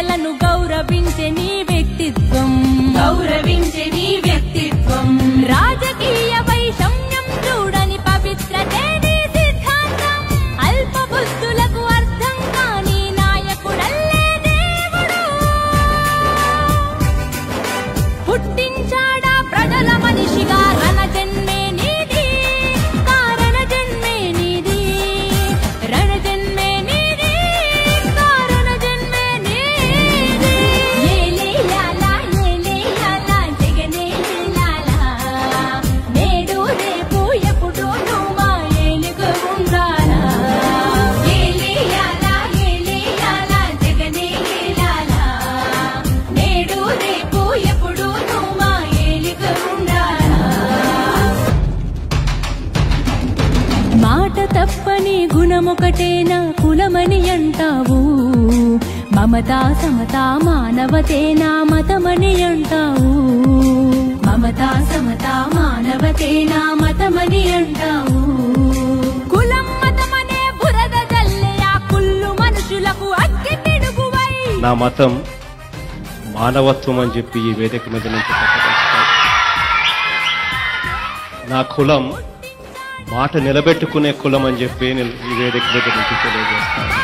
మహిళలను గౌరవించే నీ వ్యక్తిత్వం. గౌరవించే నీ వ్యక్తిత్వం. రాజకీయ వైషమ్యం చూడని పవిత్ర పుట్టించా ఎప్పుడు నువ్వు మా ఏలిక మాట తప్పని గుణమొకటే నా కులమని అంటావు? మమత సమత మానవతే నా మతమని అంటావు? మమత సమత మానవతే మతమని అంటావు? నా మతం మానవత్వం అని చెప్పి ఈ వేదిక మీద నుంచి నా కులం మాట నిలబెట్టుకునే కులం అని చెప్పి నేను ఈ వేదిక మీద నుంచి తెలియజేస్తాను.